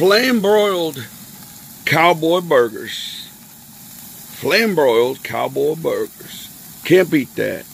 flame broiled cowboy burgers. Flame broiled cowboy burgers. Can't beat that.